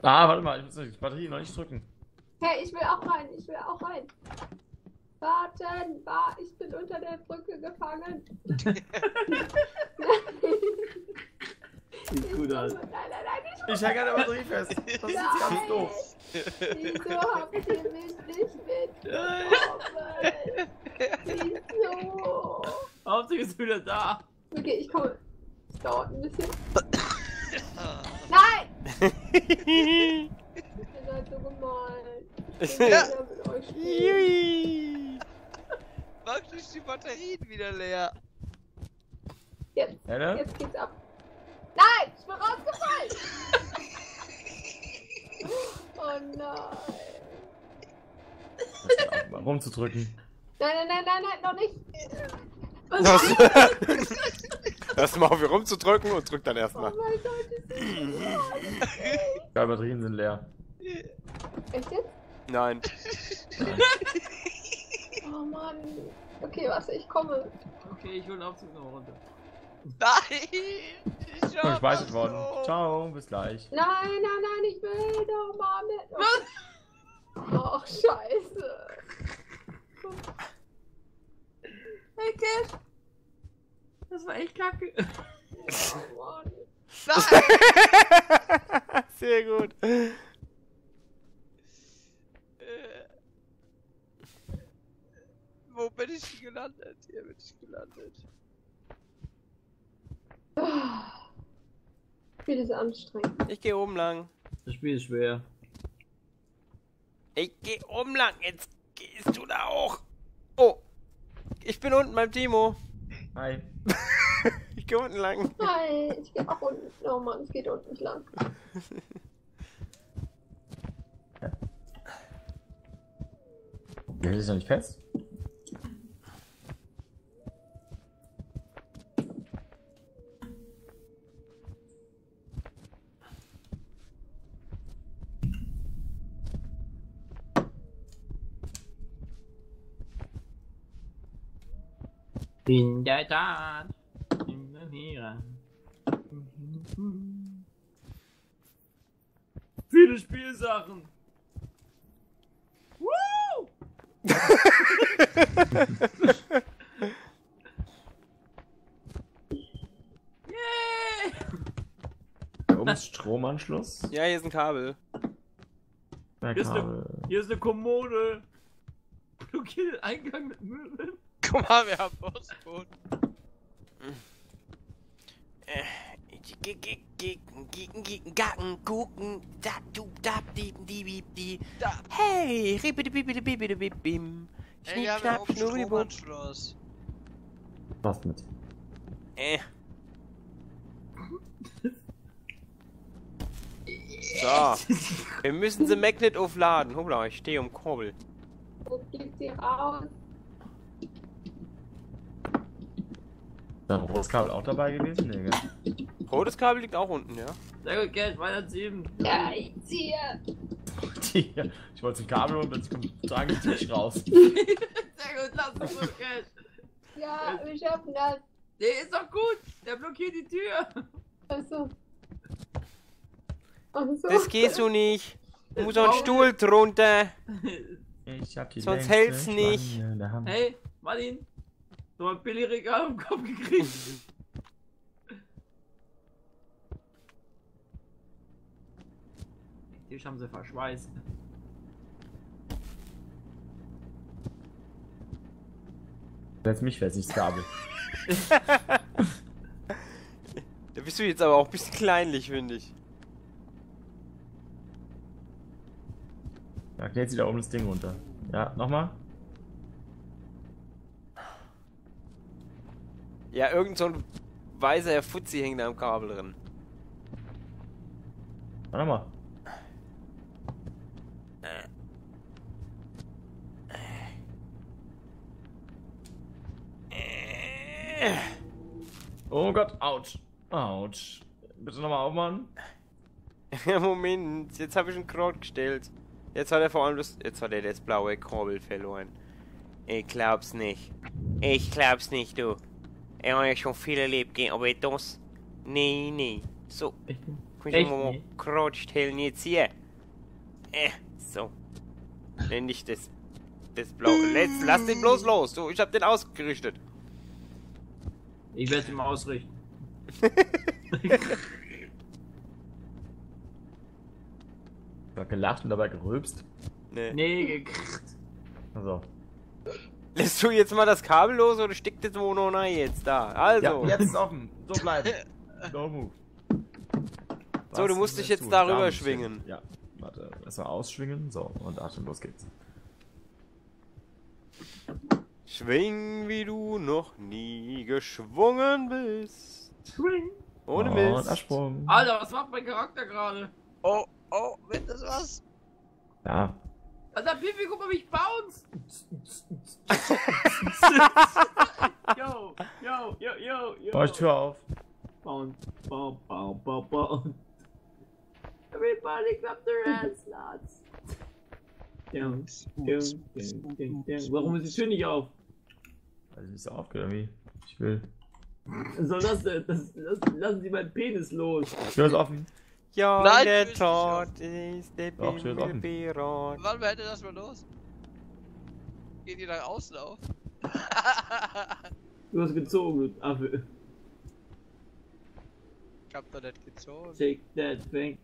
Ah, warte mal, ich muss die Batterie noch nicht drücken. Hey, ich will auch rein, ich will auch rein. Warten, war, ich bin unter der Brücke gefangen. Sieht gut aus. Nein, nein, nein, ich Ich hänge an der Batterie fest. Das ist ganz doof. Wieso habt ihr mich nicht mitgenommen? Wieso? Hauptsache ist wieder da. Okay, ich komme. Es dauert ein bisschen. Nein! Ihr seid so gemein. Ich will Ja. wieder mit euch spielen. Jui. Warum ist die Batterien wieder leer? Jetzt, Helle? jetzt geht's ab. Nein! Ich bin rausgefallen! oh nein. Mal rumzudrücken. Nein, nein, nein, nein, nein, noch nicht. Das, Du mal auf, hier rumzudrücken und drück dann Oh erstmal. mein Gott, ist das so Ja, Batterien sind leer. Echt jetzt? Nein. Oh Mann. Okay, warte, ich komme. Okay, ich hole den Aufzug noch runter. Nein! Ich bin gespeichert was worden. Ciao, bis gleich. Nein, nein, nein, ich will doch mal mit. Ach, scheiße. Hey, Cash! War echt kacke. Oh Mann. Nein! Sehr gut. Äh. Wo bin ich gelandet? Hier bin ich gelandet. Spiel ist anstrengend. Ich gehe oben lang. Das Spiel ist schwer. Ich gehe oben lang. Jetzt gehst du da auch. Oh. Ich bin unten beim Timo. Hi. Ich gehe unten lang. Nein, ich gehe auch unten. Oh Mann, es geht unten nicht lang. Hält sich noch nicht fest. In der Tat. Hera. Viele Spielsachen. Woo! Oben ist Stromanschluss. Ja, hier ist ein Kabel. Hier ist eine-. Hier ist eine Kommode. Blockiert den Eingang mit Möbeln. Guck mal, wir haben Postboten. Gacken, gucken, da, du, da, die, die, die. Da. Hey. Ey, wir haben ja auch einen Stromanschluss. Was mit? Äh. So. Wir müssen sie Magnet aufladen. Hoppla, ich stehe um Kurbel. Wo fliegt sie raus? Ein rotes Kabel auch dabei gewesen? Nee, gell? Rotes Kabel liegt auch unten, ja? Sehr gut, Cash, weiterziehen. Ja, ich ziehe. Ich wollte zum Kabel holen, plötzlich kommt tragen den Tisch raus. Sehr gut, lass uns so, Cash. Ja, wir schaffen das. Der ist doch gut. Der blockiert die Tür. Achso. Achso. Das geht so nicht. Das Muss auch ein brauchen Stuhl drunter. Ich hab die Sonst hält's nicht. Hey, Martin. Du hast ein Billigregal im Kopf gekriegt. Den Tisch haben sie verschweißt. Setz mich fest, das Kabel. Da bist du jetzt aber auch ein bisschen kleinlich, finde ich. Da klärt sie da oben das Ding runter. Ja, nochmal. Ja, irgend so ein weißer Fuzzi hängt da am Kabel drin. Nochmal. Äh. Oh Gott, ouch. Ouch. Bitte nochmal aufmachen. Moment, jetzt habe ich einen Krog gestellt. Jetzt hat er vor allem das. Jetzt hat er das blaue Kabel verloren. Ich glaub's nicht. Ich glaub's nicht, du. Er hat ja schon viel erlebt, aber das. Nee, nee. So. Kann Echt ich mal nicht? Kreuzstellen jetzt hier. Äh, so. Nenn ich das. Das Blau. Let's, lass den bloß los. Du, ich hab den ausgerichtet. Ich werde es ihm ausrichten. Ich hab gelacht und dabei gerülpst. Nee. Nee, gekriegt. Also. Lässt du jetzt mal das Kabel los oder steckt das Mono rein jetzt da? Also. Ja, jetzt ist offen. So bleiben. No move. So, du musst dich jetzt du? darüber Da muss ich schwingen. Ja, warte. Erstmal ausschwingen. So, und Achtung, los geht's. Schwing, wie du noch nie geschwungen bist. Swing. Ohne und Mist. Absprung. Alter, was macht mein Charakter gerade? Oh, oh, wenn das was? Ja. Alter, Pipi, guck mal, wie ich bounce. yo, yo, yo, yo, yo. Bau ich Tür auf. Bounce, bounce, bounce, bounce, bounce. Everybody clap their hands, lads. Ding, ding, ding. Warum ist die Tür nicht auf? Weil nicht so aufgeht, irgendwie. Ich will. Was soll das denn? Das, das, lassen Sie meinen Penis los. Tür ist offen. Ja, Nein, der Tod ist der offen. Bimmelpirat. Wann hätte das mal los? Geht die nach außen auf? Du hast gezogen, du Affe. ich hab doch nicht gezogen. Take that thing.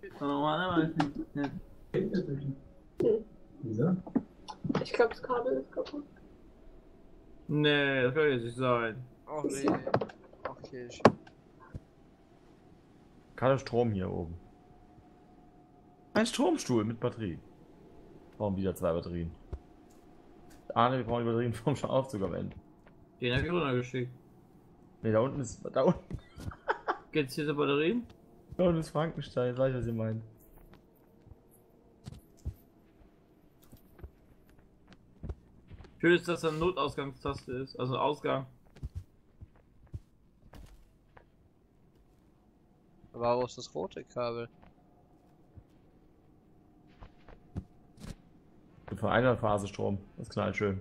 Ich glaube, das Kabel ist kaputt. Nee, das kann jetzt nicht sein. Oh nee. Okay, ich. Gerade Strom hier oben. Ein Stromstuhl mit Batterie. Brauchen wieder zwei Batterien. Arne, wir brauchen die Batterien vom Aufzug am Ende. Den hab ich runtergeschickt. Ne, da unten ist. Da unten, Geht's hier zur Batterien? da unten ist Frankenstein. Jetzt weiß ich, was ihr meint. Schön ist, dass da eine Notausgangstaste ist. Also Ausgang. Aber wo ist das rote Kabel? Für eine Phase Strom. Das knallt schön.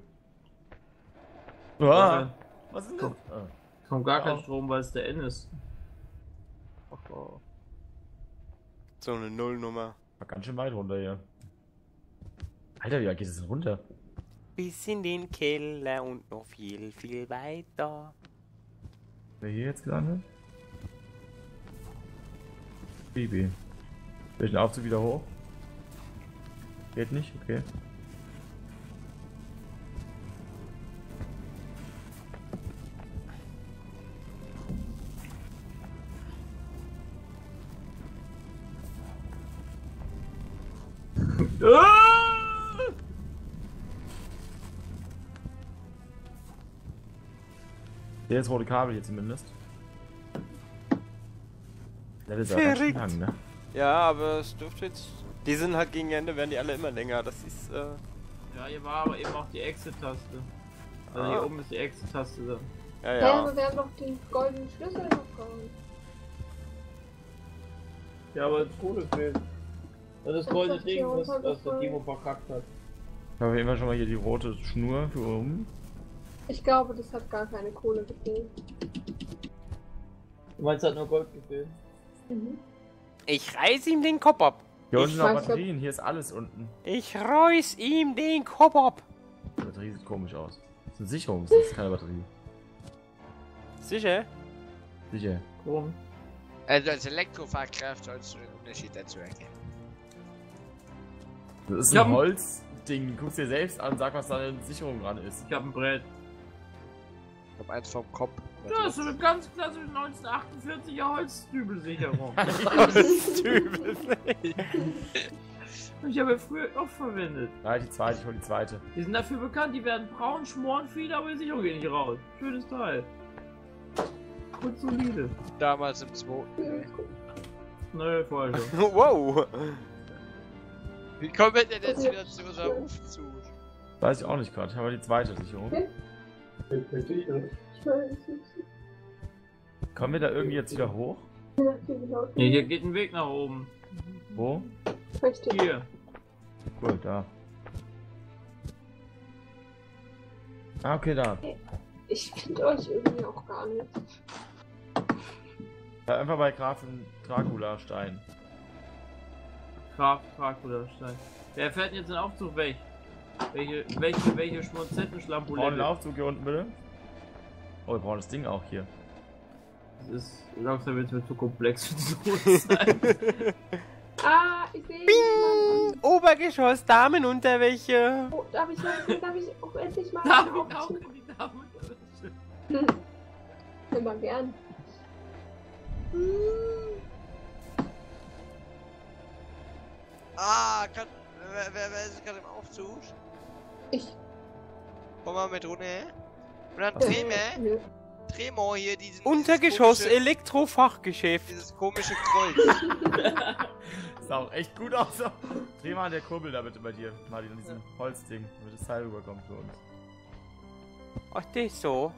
Ah, was ist das? Ah. Kommt gar Ja. kein Strom, weil es der N ist. Oh, oh. So eine Nullnummer. War ganz schön weit runter hier. Alter, wie weit geht es denn runter? Bis in den Keller und noch viel, viel weiter. Wer hier jetzt gelandet? Baby. Welchen Aufzug wieder hoch? Geht nicht? Okay. Ah! Der ist rote Kabel hier zumindest. Level ist Verrückt. lang, ne? Ja, aber es dürfte jetzt. Die sind halt gegen Ende, werden die alle immer länger. Das ist, äh. Ja, hier war aber eben auch die Exit-Taste. Also Ah. hier oben ist die Exit-Taste dann. Ja, Ja, ja. aber wir haben doch den goldenen Schlüssel noch nicht. Ja, aber das Kohle fehlt. Das ist Das goldene Ding, was, was der. Timo verkackt hat. Ich habe immer schon mal hier die rote Schnur für oben. Ich glaube, das hat gar keine Kohle gefehlt. Du meinst, es hat nur Gold gefehlt? Mhm. Ich reiß ihm den Kopf ab. Hier unten noch Batterien, hier ist alles unten. Ich reiß ihm den Kopf ab. Die Batterie sieht komisch aus. Das ist eine Sicherung, das ist keine Batterie. Sicher? Sicher. Warum? Also als Elektrofachkraft sollst du den Unterschied dazu erkennen. Das ist Ich hab ein Holzding. Guck's dir selbst an, sag, was da eine Sicherung dran ist. Ich hab ein Brett. Ich hab eins vom Kopf. Das ist eine ganz klassische 1948er Holzdübelsicherung. Typ. ich habe ja früher oft verwendet. Nein, die zweite, ich hol die zweite. Die sind dafür bekannt, die werden braun, schmoren viel, aber die Sicherung geht nicht raus. Schönes Teil. Und solide. Damals im zweiten. Nö, vorher schon. wow. Wie kommen wir denn jetzt wieder zu unserem Aufzug? Weiß ich auch nicht gerade. Ich habe die zweite Sicherung. Ich weiß es nicht. Kommen wir da irgendwie jetzt wieder hoch? Nee, hier geht ein Weg nach oben. Wo? Richtig. Hier. Cool, da. Ah, okay, da. Ich finde euch irgendwie auch gar nicht. Ja, einfach bei Grafen Dracula Stein. Graf, Dracula-Stein. Wer fährt denn jetzt den Aufzug weg? Welche, welche, welche Brauchen Schmonzettenschlampulette? einen Aufzug hier unten bitte. Oh, wir brauchen das Ding auch hier. Das ist langsam wird mir zu komplex für Uhrzeit. Ah, ich sehe jemanden. Obergeschoss, Damenunterwäsche. Oh, darf ich mal, darf ich auch endlich mal Darf ich auch in die Dame Immer gern. Ah, kann, wer, wer, wer ist gerade im Aufzug? Ich. Komm mal mit runter. Und dann Ach. dreh mal, Nö. dreh mal hier diesen. Untergeschoss, dieses komische, Elektrofachgeschäft. dieses komische Kreuz. Sah auch echt gut aus. Dreh mal an der Kurbel da bitte bei dir. Martin, an diesem Holzding, damit das Teil rüberkommt für uns. Ach, das so.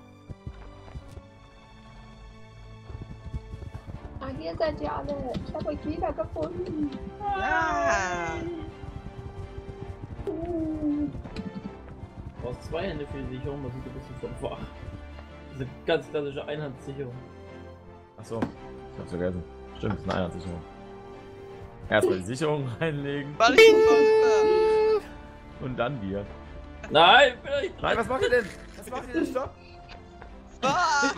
Hier seid ihr alle. Ich habe euch wiedergefunden. ja. Uh. Du brauchst zwei Hände für die Sicherung, man sieht ein bisschen vom Fach. Diese ganz klassische Einhandsicherung. Achso, ich hab's vergessen. Stimmt, das ist eine Einheitssicherung. Erstmal die Sicherung reinlegen und dann wir. Nein, vielleicht Nein, was macht ihr denn? Was macht ihr denn? Stopp! Ah!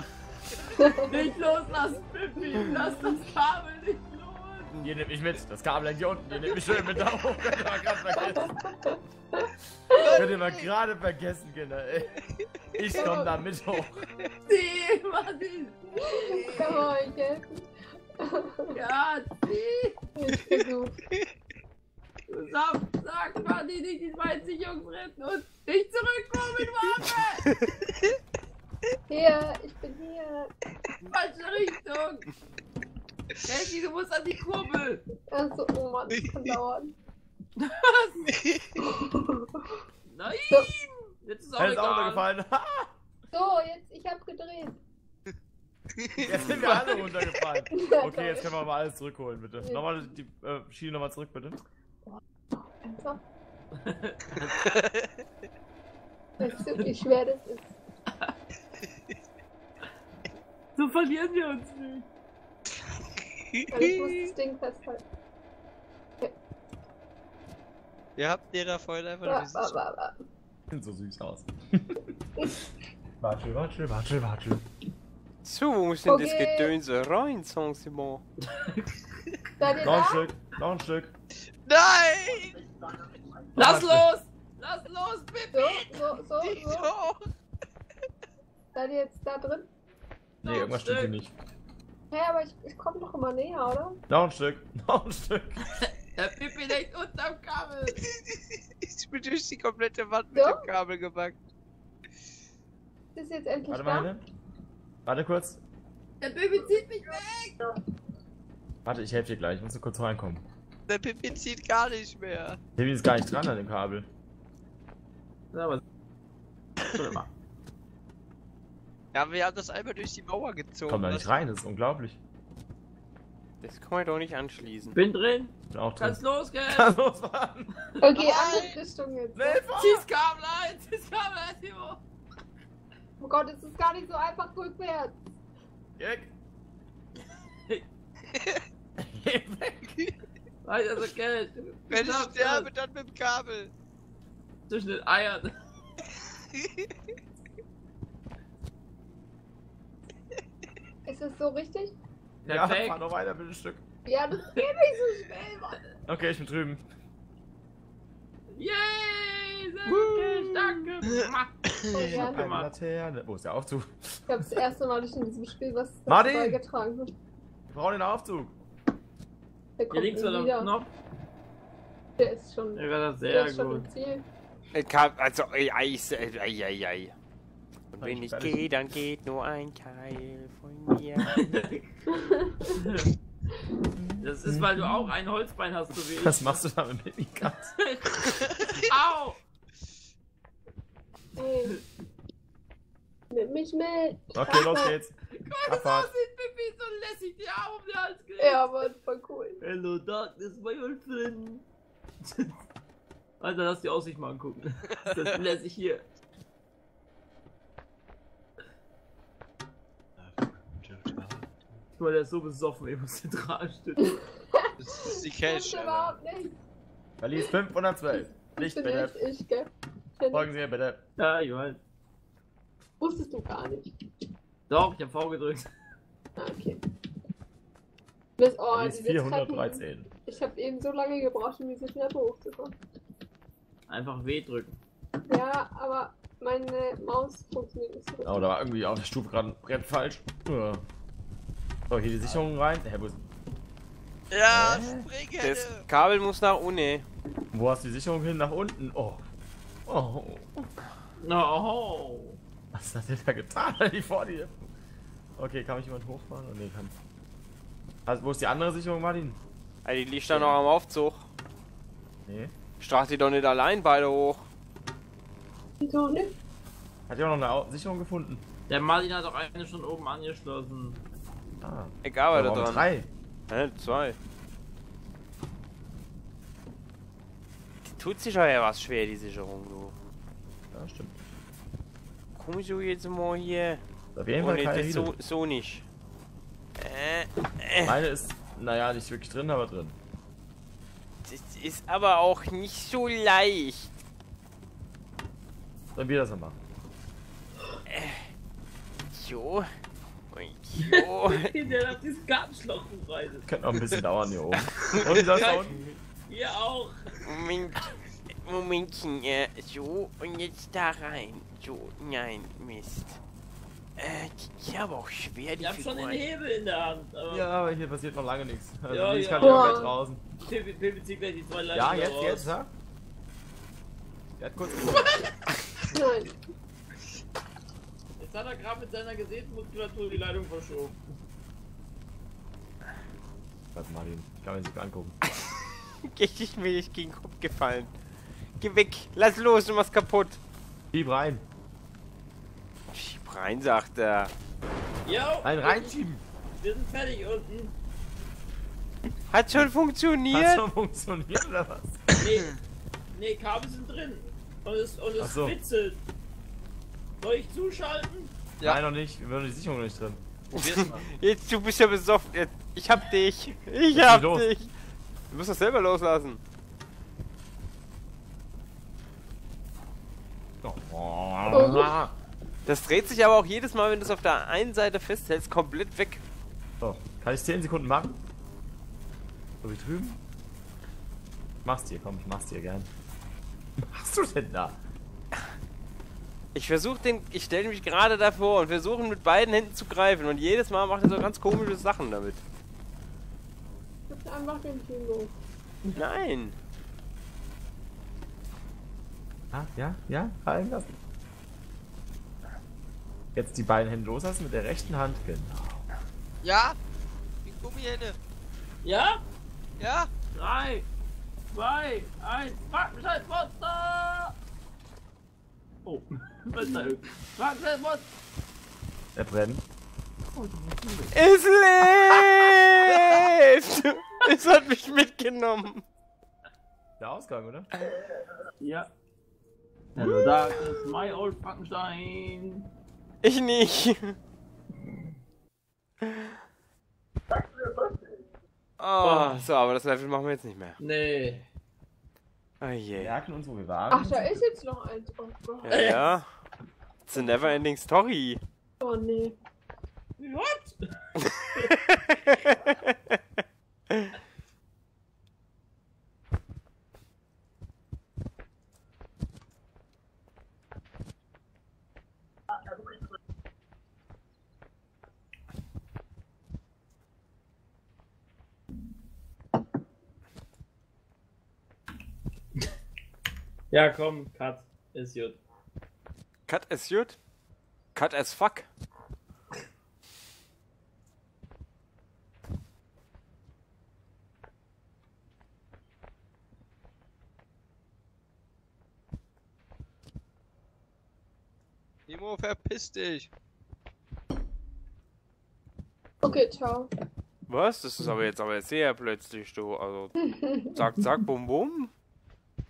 Nicht loslassen, Pippi! Lass das Kabel nicht los! Ihr nehmt mich mit. Das Kabel hängt hier unten. Ihr nehmt mich schön mit da hoch. Könnt ihr mal gerade vergessen. Könnt ihr mal gerade vergessen, Kinder. Ey. Ich komm da mit hoch. Zieh, Martin! Kann man euch helfen? Ja, zieh! Ich versuch. Sag, sag Martin nicht die beiden Sicherungsretten und nicht zurückkommen mit Waffe! Hier, ich bin hier. Falsche Richtung! Casey, du musst an die Kurbel! Achso, oh Mann, das kann dauern. Nein! Jetzt ist auch Er ist auch egal. runtergefallen. So, jetzt, ich hab gedreht. Jetzt sind wir alle runtergefallen. Okay, jetzt können wir mal alles zurückholen, bitte. Nochmal die äh, Schiene nochmal zurück, bitte. Ernsthaft? Weißt du, wie schwer das ist? So verlieren wir uns nicht. Aber ich muss das Ding festhalten. Ihr habt ihrer Freude einfach Wa, nur wa, dieses. wa, wa. Sieht so süß aus. Warte, warte, warte, warte. So, wo muss denn das Okay. Gedönse rein, sagen Sie mal? Seid ihr Noch ein da? Stück, noch ein Stück. Nein! Lass los! Lass los, Pippi! So, so, so, so. Seid ihr jetzt da drin? Nee, irgendwas stimmt hier nicht. Hä, aber ich, ich komme doch immer näher, oder? Noch ein Stück, noch ein Stück. Der Pippi liegt unterm Kabel! Ich bin durch die komplette Wand mit So? dem Kabel gebackt. Ist jetzt endlich Warte da? mal, Henne. Warte kurz. Der Pippi zieht mich weg! Warte, ich helfe dir gleich. Ich muss nur kurz reinkommen. Der Pippin zieht gar nicht mehr. Baby ist gar nicht dran an dem Kabel. Ja, aber. Warte mal. Ja, wir haben das einmal durch die Mauer gezogen. Komm da nicht rein, das ist unglaublich. Das kann man doch nicht anschließen. Bin drin! Bin auch drin. Kannst losgehen! Kann losfahren. Okay, andere Richtung jetzt. Fahren. Zieh's Kabel ein! Zieh's Kabel ein, Timo! Oh Gott, es ist gar nicht so einfach rückwärts. Jack. Geh weg. Alter, so Geld! Wenn ich sterbe, dann mit dem Kabel. Zwischen den Eiern! Ist es so richtig? Ja, Perfekt! fahr noch weiter, bitte ein Stück. Ja, das geht nicht so schnell, Mann. Okay, ich bin drüben. Yay! Sehr gut, danke! Oh, Ich hab eine Laterne. Wo ist der Aufzug? Ich habe das erste Mal durch in diesem Spiel was Martin! beigetragen. Wir brauchen den Aufzug. Der Hier kommt links nie war der. Knopf. Der ist schon, Der war das der sehr ist schon gut. im Ziel. Äh, Ka- Also, ei, ei, ei, ei, ei. Und wenn Ich gehe, dann geht nur ein Teil von mir. Das ist, weil du auch ein Holzbein hast, so wie ich. Was machst du da mit Baby Cut? Au! Hey. Nimm mich mit. Okay, los geht's. Das Abfahrt. aussieht, Pippi, so lässig die Arme um den Hals gelegt. Ja, aber voll cool. Hello, Darkness, my old friend. Alter, lass die Aussicht mal angucken. Das lässig hier. Mal, der ist so besoffen, muss den Draht stützen. Das ist die Stimmt Cash, überhaupt nicht. Verlies 512. Licht Bin bitte. nicht ich, gell? Bin Folgen Sie mir bitte. Ja, ich weiß. Wusstest du gar nicht. Doch, ich hab V gedrückt. Ah, okay. Das, oh, Verlies diese Treppen. 413. Ich habe eben so lange gebraucht, um diese Treppe hochzukommen. Einfach W drücken. Ja, aber meine Maus funktioniert nicht so gut. Oh, da war irgendwie auf der Stufe gerade ein Brett falsch. Ja. So, hier die Sicherung rein. Hä, wo, ist- Ja, Hä? Springhenne! Das Kabel muss nach unten. wo hast du die Sicherung hin? Nach unten. Oh. Oh. No. Was hat der da getan? Die vor dir. Okay, kann mich jemand hochfahren? Oh, nee, kann. Also, wo ist die andere Sicherung, Martin? Ah, die liegt da noch am Aufzug. Nee. Trage die doch nicht allein beide hoch. Wieso nicht? Hat ja auch noch eine Sicherung gefunden. Der Martin hat auch eine schon oben angeschlossen. Ah. Ich arbeite dran. drei. Hä, zwei. Die tut sich ja was schwer, die Sicherung, du. Ja, stimmt. Komm so jetzt mal hier. Auf jeden Oh Fall keine so, so nicht. Äh, Meine ist, naja, nicht wirklich drin, aber drin. das ist aber auch nicht so leicht. Sollen wir das noch machen? So. Und so. Der hat dieses Gartenschloch vorbereitet. Könnte noch ein bisschen dauern hier oben. Und da unten? Ihr auch. Moment. Momentchen, ja. So, und jetzt da rein. So, nein, Mist. Äh, ist aber auch schwer, die Ich hab schon den. Hebel in der Hand. Aber Ja, aber hier passiert noch lange nichts. Also Ja, ist ja. wieder Boah. gleich draußen. Pepe zieht gleich die zwei Leitungen Ja, jetzt, raus. jetzt, ja? Der hat kurz. Nein. Jetzt hat er gerade mit seiner Gesäßmuskulatur die Leitung verschoben. Warte, Martin, ich kann mir nicht angucken. Richtig mir nicht gegen den Kopf gefallen. Geh weg, lass los, du machst kaputt. Schieb rein. Schieb rein, sagt er. Jo, Ein reinschieben. wir sind fertig unten. Hat schon Hat funktioniert. schon funktioniert oder was? Nee, nee, Kabel sind drin. Und es, und es so. witzelt. Soll ich zuschalten? Ja. Nein, noch nicht. Wir haben die Sicherung noch nicht drin. Jetzt, du bist ja besoffen. Jetzt, ich hab dich. Ich hab los? dich. Du musst das selber loslassen. Oh. Das dreht sich aber auch jedes Mal, wenn du es auf der einen Seite festhältst, komplett weg. So, kann ich 10 Sekunden machen? So wie drüben? Ich mach's dir, komm, ich mach's dir gern. Was machst du denn da? Ich versuche den, ich stelle mich gerade davor und versuche mit beiden Händen zu greifen und jedes Mal macht er so ganz komische Sachen damit. Gib einfach den Kino. Nein. Ah, ja, ja, fallen lassen. Jetzt die beiden Hände loslassen mit der rechten Hand. Genau. Ja? Die Gummihände. Ja? Ja? Drei, zwei, eins, Frankenstein Monster! Oh, was ist da Monster! Er brennt. Es lebt! es hat mich mitgenommen. Der Ausgang, oder? Ja. Hello Darkness, my old Frankenstein! Ich nicht. Oh, so, aber das Level machen wir jetzt nicht mehr. Nee. Oh Wir je. merken uns, wo wir waren. Ach, da ist jetzt noch eins. Oh Gott. Ja, ja. It's a never ending story. Oh nee. What? Ja, komm, Cut. Ist gut. Cut as good. Cut as fuck. Timo, verpiss dich. Okay, ciao. Was? Das ist aber jetzt aber sehr plötzlich, du. Also, zack, zack, bum, bum.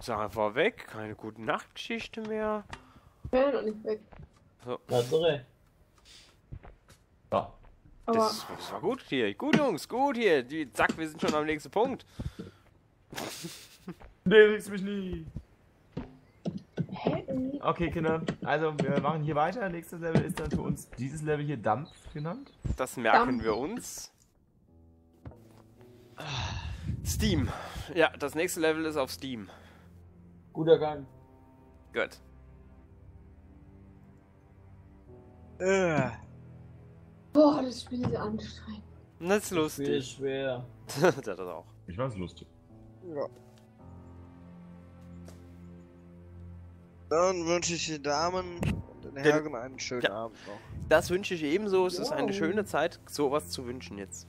Sag einfach weg. Keine gute Nachtgeschichte mehr. Ich bin ja noch nicht weg. So. Aber Das, das war gut hier. Gut, Jungs, gut hier. Die, zack, wir sind schon am nächsten Punkt. Nee, kriegst mich nie. Okay, Kinder. Also, wir machen hier weiter. Nächstes Level ist dann für uns dieses Level hier Dampf genannt. Das merken Dampf. wir uns. Steam. Ja, das nächste Level ist auf Steam. Guter Gang. Gut. Äh. Boah, das Spiel ist anstrengend. Das ist Spiel ist lustig. schwer. das ist auch. Ich fand's lustig. Ja. Dann wünsche ich den Damen und den Herren einen schönen Ja. Abend noch. Das wünsche ich ebenso. Es ist eine Wow. schöne Zeit, sowas zu wünschen jetzt.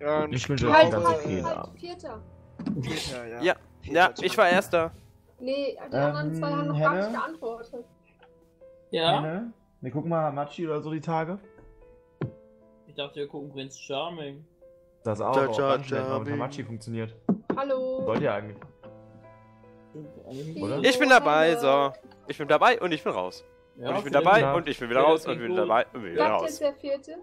Ja, und Ich wünsche euch Halt, halt, halt, Abend. Vierter. Vierter, ja. Ja, ja, ich war erster. Nee, die anderen zwei haben noch Ähm, gar nicht Henne? geantwortet. Ja? Ne? Wir gucken mal Hamachi oder so die Tage. Ich dachte, wir gucken Prinz Charming. Das auch, Ja, auch ja, ganz mit wie- Hamachi funktioniert. Hallo. Sollt ihr eigentlich. Oder? Ich bin dabei, so. Ich bin dabei und ich bin raus. Ja, Und ich bin dabei und ich bin wieder raus und ich bin dabei und bin wieder raus. jetzt der vierte?